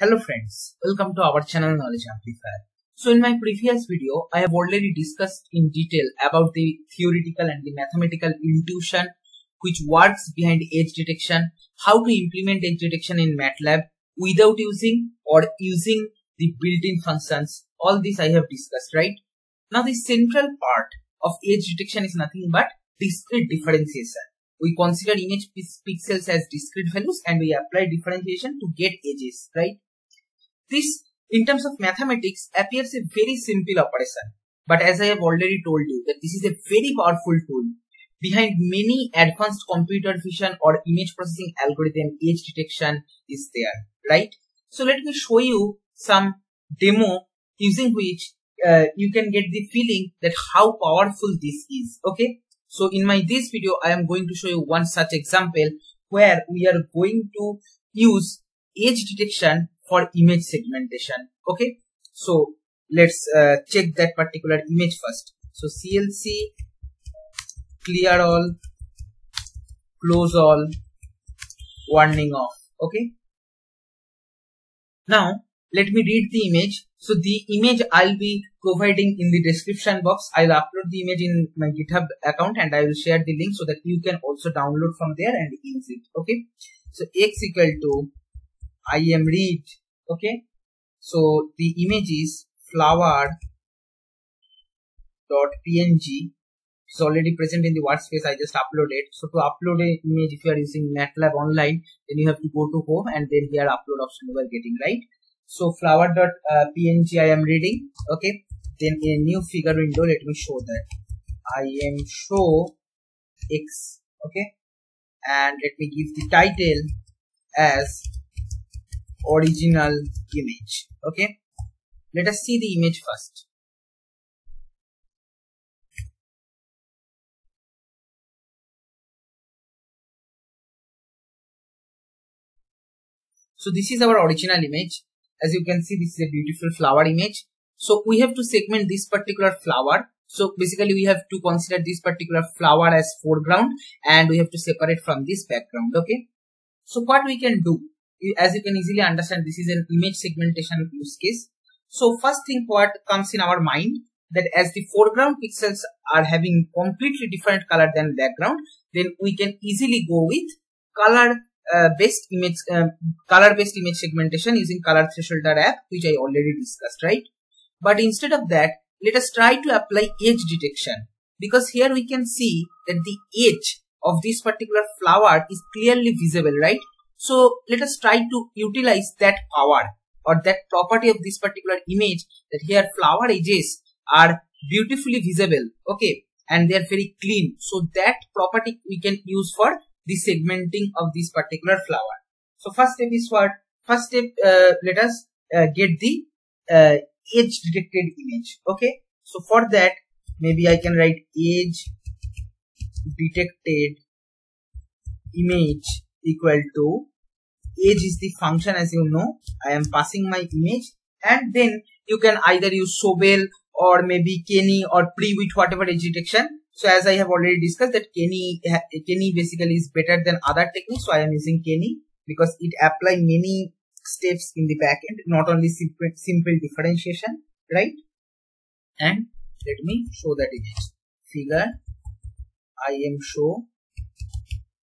Hello friends, welcome to our channel Knowledge Amplifier. So in my previous video, I have already discussed in detail about the theoretical and the mathematical intuition which works behind edge detection, how to implement edge detection in MATLAB without using or using the built-in functions. All this I have discussed, right? Now the central part of edge detection is nothing but discrete differentiation. We consider image pixels as discrete values and we apply differentiation to get edges, right? This, in terms of mathematics, appears a very simple operation. But as I have already told you that this is a very powerful tool. Behind many advanced computer vision or image processing algorithm, edge detection is there, right? So let me show you some demo using which uh, you can get the feeling that how powerful this is, okay? So in my this video, I am going to show you one such example where we are going to use edge detection for image segmentation. Okay. So let's uh, check that particular image first. So CLC clear all, close all, warning off. Okay. Now let me read the image. So the image I'll be providing in the description box. I'll upload the image in my GitHub account and I will share the link so that you can also download from there and use it. Okay. So x equal to I am read. Okay. So the image is flower dot png it's already present in the workspace i just uploaded so to upload a image if you are using matlab online then you have to go to home and then here upload option you are getting right so flower.png uh, i am reading okay? Then in a new figure window let me show that. I am show x okay? And let me give the title as original image okay? Let us see the image first. So this is our original image as you can see this is a beautiful flower image. So we have to segment this particular flower. So basically we have to consider this particular flower as foreground and we have to separate from this background okay? So what we can do? As you can easily understand this is an image segmentation use case. So first thing what comes in our mind that as the foreground pixels are having completely different color than background then we can easily go with color uh, based image uh, color based image segmentation using color thresholder app which i already discussed right? But instead of that let us try to apply edge detection. Because here we can see that the edge of this particular flower is clearly visible right? So let us try to utilize that power or that property of this particular image that here flower edges are beautifully visible okay? And they are very clean. So that property we can use for the segmenting of this particular flower. So first step is what? First step uh, let us uh, get the uh, edge detected image. Okay? So for that maybe i can write edge detected image equal to edge is the function as you know. I am passing my image. And then you can either use sobel or maybe Canny or Prewitt whatever edge detection so as i have already discussed that Canny Canny basically is better than other techniques so i am using Canny because it apply many steps in the backend not only simple, simple differentiation right? And let me show that image figure imshow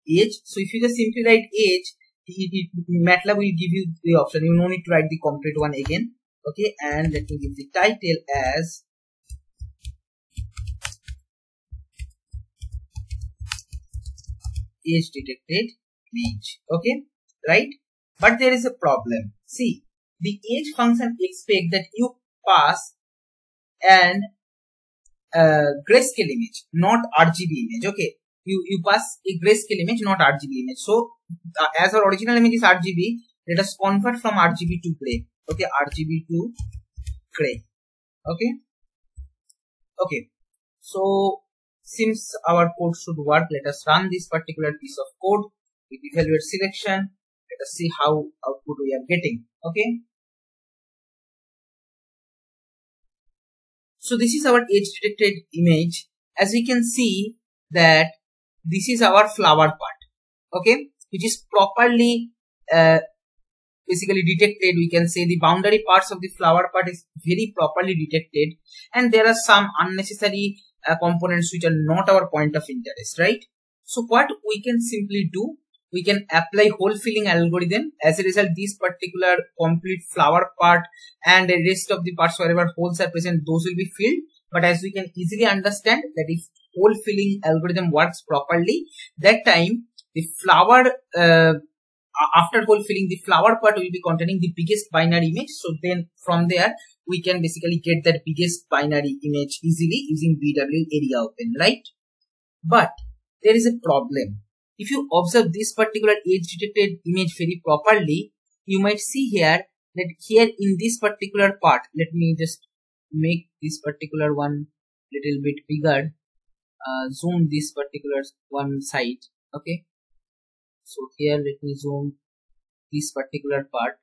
edge so if you just simply write edge it, it, MATLAB will give you the option. You no need to write the complete one again okay? And let me give the title as edge detected image okay? Right? But there is a problem. See the edge function expect that you pass an uh, grayscale image not rgb image okay? You you pass a grayscale image not rgb image. So uh, as our original image is rgb let us convert from rgb to gray okay? Rgb to gray okay? Okay. So since our code should work let us run this particular piece of code with evaluate selection. Let us see how output we are getting okay? So this is our edge detected image. As we can see that this is our flower part okay? Which is properly uh, basically detected. We can say the boundary parts of the flower part is very properly detected. And there are some unnecessary uh, components which are not our point of interest right? So what we can simply do we can apply hole filling algorithm. As a result this particular complete flower part and the rest of the parts wherever holes are present those will be filled. But as we can easily understand that if hole filling algorithm works properly that time the flower uh, after hole filling the flower part will be containing the biggest binary image. So then from there we can basically get that biggest binary image easily using bw area open right? But there is a problem. If you observe this particular edge detected image very properly you might see here that here in this particular part let me just make this particular one little bit bigger uh, zoom this particular one side okay? So here let me zoom this particular part.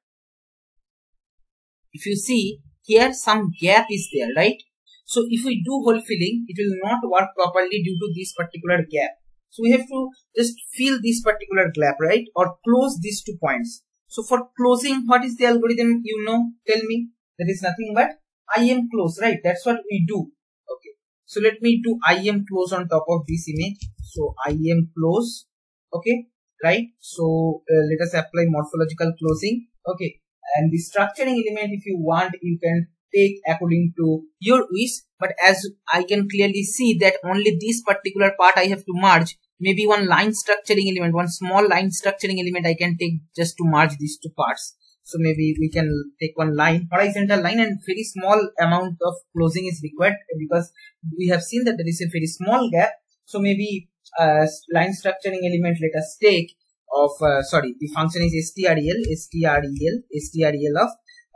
If you see here some gap is there right? So if we do hole filling it will not work properly due to this particular gap. So we have to just fill this particular gap right? Or close these two points. So for closing what is the algorithm you know? Tell me. There is nothing but imclose right? That's what we do. Okay. So let me do I am close on top of this image. So imclose. Okay. Right? So uh, let us apply morphological closing. Okay and the structuring element if you want you can take according to your wish. But as i can clearly see that only this particular part i have to merge maybe one line structuring element one small line structuring element i can take just to merge these two parts. So maybe we can take one line horizontal line and very small amount of closing is required because we have seen that there is a very small gap. So maybe uh, line structuring element let us take of uh, sorry the function is strel strel strel of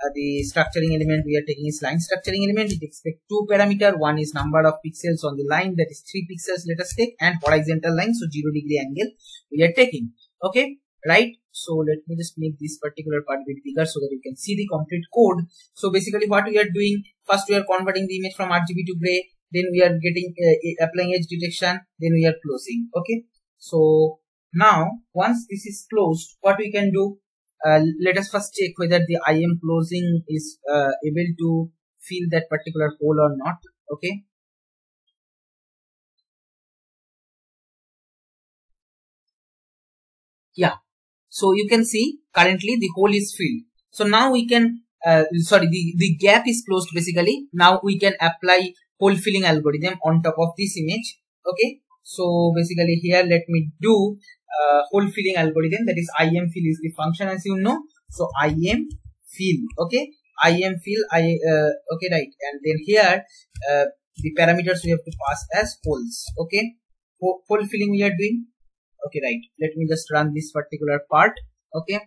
uh, the structuring element we are taking is line structuring element. It expects two parameter. One is number of pixels on the line that is three pixels let us take and horizontal line so zero degree angle we are taking. Okay right? So let me just make this particular part bit bigger so that you can see the complete code. So basically what we are doing first we are converting the image from rgb to gray then we are getting uh, applying edge detection then we are closing. Okay? So now once this is closed what we can do uh, let us first check whether the im closing is uh, able to fill that particular hole or not okay? Yeah. So you can see currently the hole is filled. So now we can uh, sorry the the gap is closed basically. Now we can apply hole filling algorithm on top of this image okay so basically here let me do uh, hole filling algorithm. That is im fill is the function as you know. So im fill okay? Im fill i uh, okay right. And then here uh, the parameters we have to pass as holes okay? Hole filling we are doing? Okay right. Let me just run this particular part okay?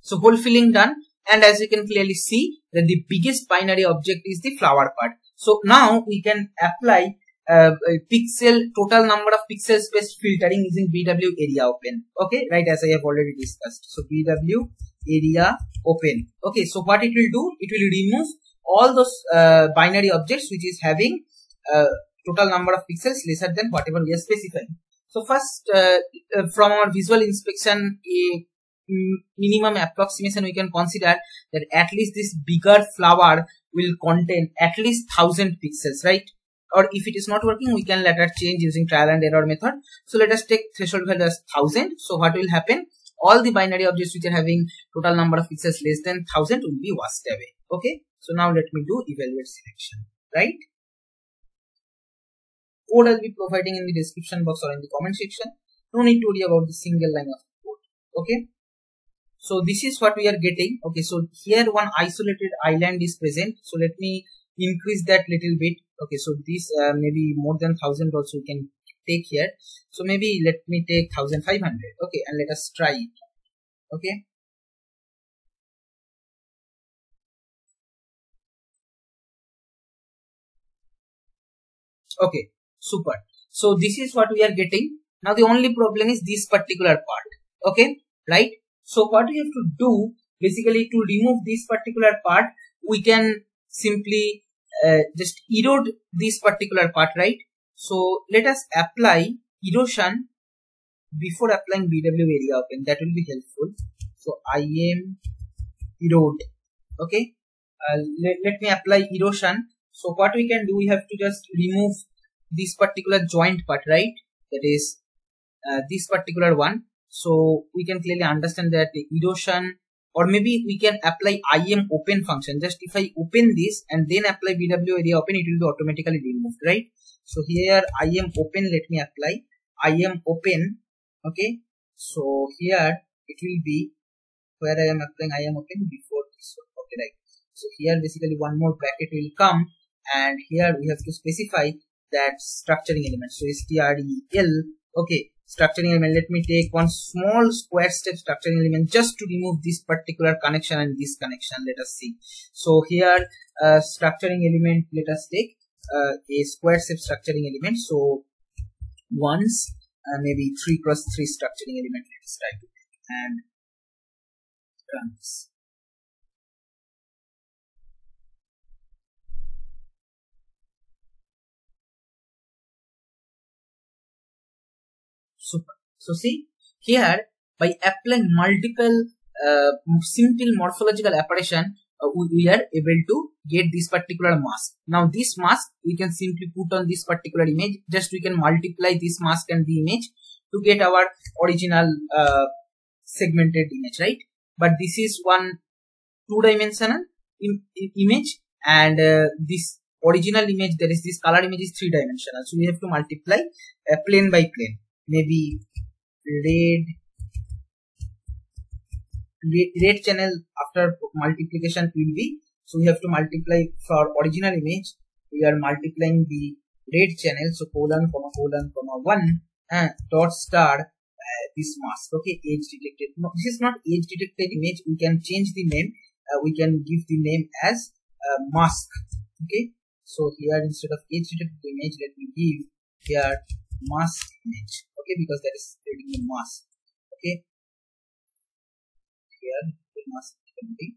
So hole filling done and as you can clearly see that the biggest binary object is the flower part. So now we can apply uh, pixel total number of pixels based filtering using bw area open. Okay? Right as i have already discussed. So bw area open. Okay so what it will do? It will remove all those uh, binary objects which is having uh, total number of pixels lesser than whatever we are specifying. So first uh, uh, from our visual inspection minimum approximation we can consider that at least this bigger flower will contain at least 1000 pixels right? Or if it is not working we can later change using trial and error method. So let us take threshold value as 1000 so what will happen? All the binary objects which are having total number of pixels less than 1000 will be washed away. Okay? So now let me do evaluate selection right? Code i'll be providing in the description box or in the comment section. No need to worry about the single line of code. Okay so this is what we are getting. Okay so here one isolated island is present. So let me increase that little bit. Okay so this uh, maybe more than 1000 also we can take here. So maybe let me take 1500 okay and let us try it. Okay. Okay super. So this is what we are getting. Now the only problem is this particular part. Okay right so what we have to do basically to remove this particular part we can simply uh, just erode this particular part right So let us apply erosion before applying BW area open. That will be helpful. So I am erode. Okay. Uh, let, let me apply erosion. So what we can do, we have to just remove this particular joint part, right? That is uh, this particular one. So we can clearly understand that the erosion or maybe we can apply im open function. Just if i open this and then apply bw area open it will be automatically removed right? So here im open let me apply im open okay? So here it will be where i am applying im open before this okay right? So here basically one more bracket will come and here we have to specify that structuring element. So strel okay structuring element. Let me take one small square step structuring element just to remove this particular connection and this connection. Let us see. So here uh, structuring element let us take uh, a square step structuring element. So once uh, maybe 3 cross 3 structuring element let us try to take and run this So see here by applying multiple uh, simple morphological operation, uh, we are able to get this particular mask. Now this mask we can simply put on this particular image. Just we can multiply this mask and the image to get our original uh, segmented image, right? But this is one two-dimensional Im image and uh, this original image there is this color image is three dimensional so we have to multiply uh, plane by plane maybe red red channel after multiplication will be so we have to multiply for original image we are multiplying the red channel so colon comma colon comma 1 and dot star uh, this mask okay edge detected. No this is not edge detected image we can change the name uh, we can give the name as uh, mask okay. So here instead of edge detected image let me give here mask image okay? Because that is creating a mask okay? Here the mask can be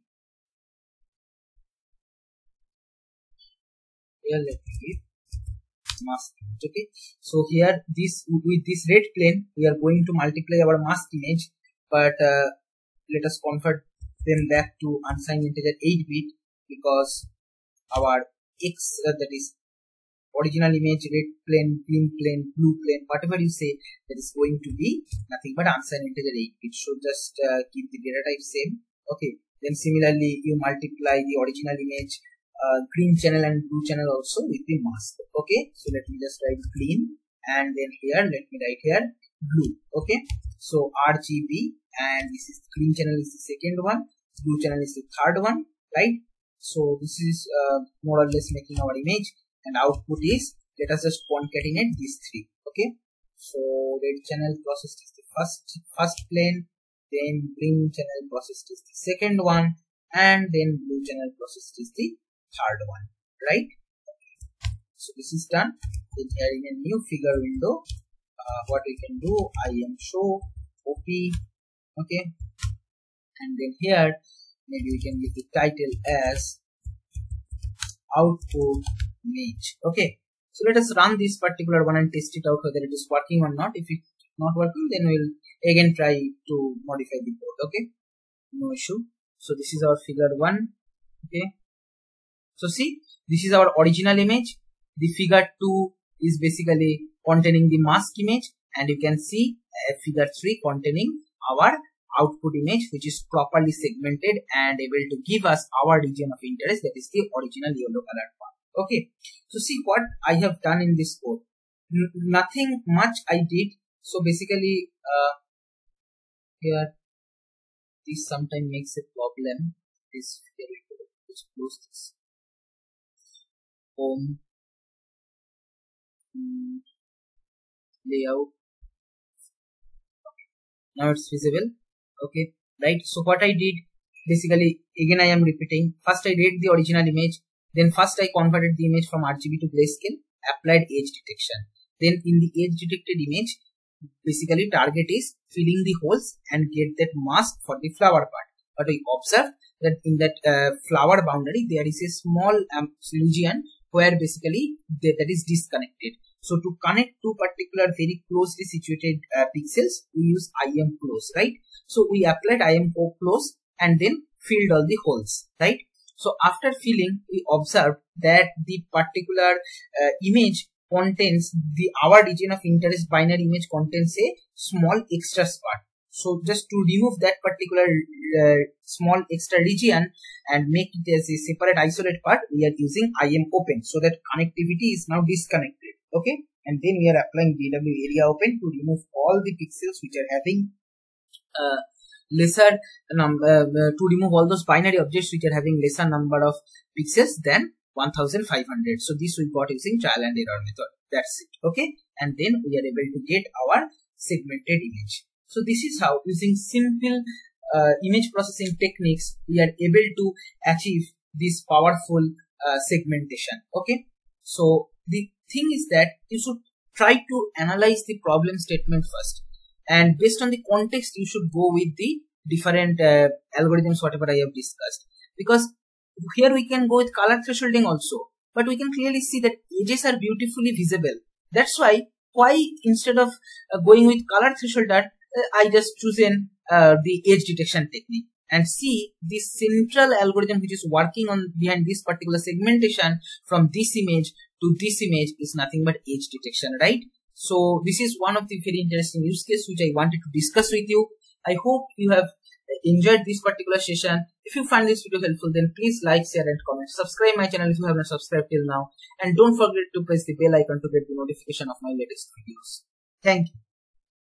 here let me give image okay? So here this with this red plane we are going to multiply our mask image but uh, let us convert them back to unsigned integer 8 bit because our x uh, that is original image red plane green plane blue plane whatever you say that is going to be nothing but unsigned integer 8 it should just uh, keep the data type same. Okay. Then similarly you multiply the original image uh, green channel and blue channel also with the mask. Okay. So let me just write green and then here let me write here blue. Okay. So rgb and this is green channel is the second one blue channel is the third one right? So this is uh, more or less making our image and output is let us just concatenate these three okay? So red channel processed is the first first plane then green channel processed is the second one and then blue channel processed is the third one right? Okay. so this is done. Then here in a new figure window. Uh, what we can do imshow op okay? And then here maybe we can give the title as output image okay. So let us run this particular one and test it out whether it is working or not. If it's not working then we'll again try to modify the code. Okay. No issue. So this is our figure one. Okay. So see this is our original image. The figure two is basically containing the mask image. And you can see uh, figure 3 containing our output image which is properly segmented and able to give us our region of interest that is the original yellow color part okay. So see what i have done in this code. N nothing much i did. So basically uh, here this sometimes makes a problem. This here just close this. Home. Mm, layout. Okay. now it's visible. Okay. Right. So what i did basically again i am repeating. First i read the original image then first I converted the image from RGB to grayscale, applied edge detection. Then in the edge detected image, basically target is filling the holes and get that mask for the flower part. But we observe that in that uh, flower boundary, there is a small um, region where basically that is disconnected. So to connect two particular very closely situated uh, pixels, we use IM close, right? So we applied IM close and then filled all the holes, right? So after filling, we observed that the particular uh, image contains the our region of interest binary image contains a small extra spot. So just to remove that particular uh, small extra region and make it as a separate isolate part, we are using IM open so that connectivity is now disconnected. Okay. And then we are applying BW area open to remove all the pixels which are having uh, lesser number uh, uh, to remove all those binary objects which are having lesser number of pixels than 1500 so this we got using trial and error method. That's it. Okay? And then we are able to get our segmented image. So this is how using simple uh, image processing techniques we are able to achieve this powerful uh, segmentation. Okay? So the thing is that you should try to analyze the problem statement first and based on the context you should go with the different uh, algorithms whatever i have discussed. Because here we can go with color thresholding also. But we can clearly see that edges are beautifully visible. That's why why instead of uh, going with color threshold that uh, i just chosen uh, the edge detection technique. And see the central algorithm which is working on behind this particular segmentation from this image to this image is nothing but edge detection right so this is one of the very interesting use case which i wanted to discuss with you i hope you have enjoyed this particular session. If you find this video helpful, then please like, share and comment. Subscribe my channel if you haven't subscribed till now. And don't forget to press the bell icon to get the notification of my latest videos. Thank you.